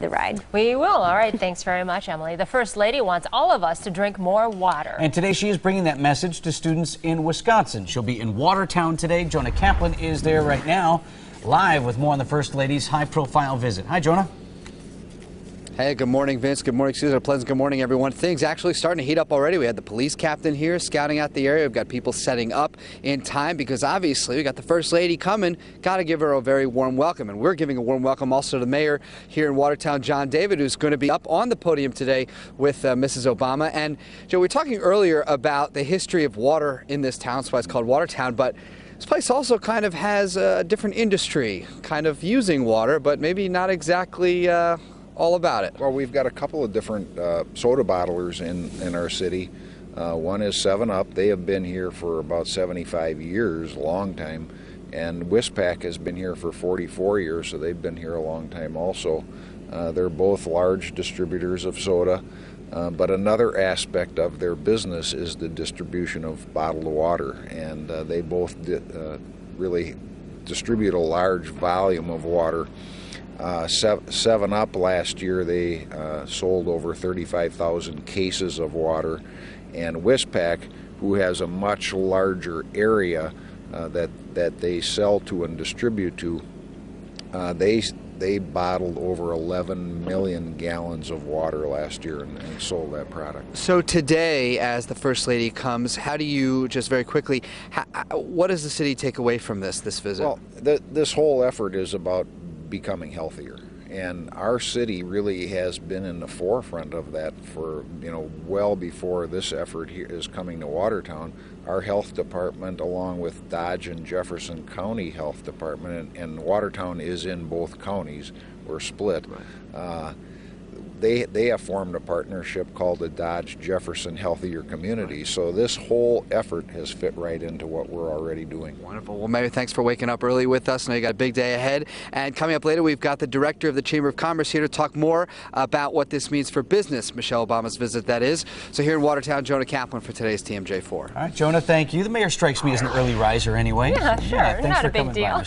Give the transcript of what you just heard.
the ride. We will. All right. Thanks very much, Emily. The First Lady wants all of us to drink more water. And today she is bringing that message to students in Wisconsin. She'll be in Watertown today. Jonah Kaplan is there right now, live with more on the First Lady's high profile visit. Hi, Jonah. Hey, good morning, Vince. Good morning, Susan. Pleasant good morning, everyone. Things actually starting to heat up already. We had the police captain here scouting out the area. We've got people setting up in time because obviously we got the First Lady coming. Got to give her a very warm welcome. And we're giving a warm welcome also to the mayor here in Watertown, John David, who's going to be up on the podium today with uh, Mrs. Obama. And, Joe, we were talking earlier about the history of water in this town. That's why it's called Watertown. But this place also kind of has a different industry, kind of using water, but maybe not exactly. Uh, all about it. Well, we've got a couple of different uh, soda bottlers in, in our city. Uh, one is 7 Up. They have been here for about 75 years, a long time. And Wispak has been here for 44 years, so they've been here a long time also. Uh, they're both large distributors of soda. Uh, but another aspect of their business is the distribution of bottled water, and uh, they both uh, really distribute a large volume of water uh, 7 Up last year, they uh, sold over 35,000 cases of water. And Wispak, who has a much larger area uh, that, that they sell to and distribute to, uh, they, they bottled over 11 million gallons of water last year and, and, sold that product. So today, as the First Lady comes, how do you, just very quickly, how, what does the city take away from this, this visit? Well, the, this whole effort is about becoming healthier. And our city really has been in the forefront of that for, you know, well before this effort here is coming to Watertown. Our health department, along with Dodge and Jefferson County Health Department, and, and Watertown is in both counties, we're split. Right. Uh, they they have formed a partnership called the Dodge Jefferson Healthier Community. So this whole effort has fit right into what we're already doing. Wonderful. Well, Mayor, thanks for waking up early with us. I know you got a big day ahead. And coming up later, we've got the director of the Chamber of Commerce here to talk more about what this means for business. Michelle Obama's visit, that is. So here in Watertown, Jonah Kaplan for today's TMJ4. All right, Jonah, thank you. The mayor strikes me as an early riser anyway. Yeah, sure. Yeah, thanks Not for a big deal.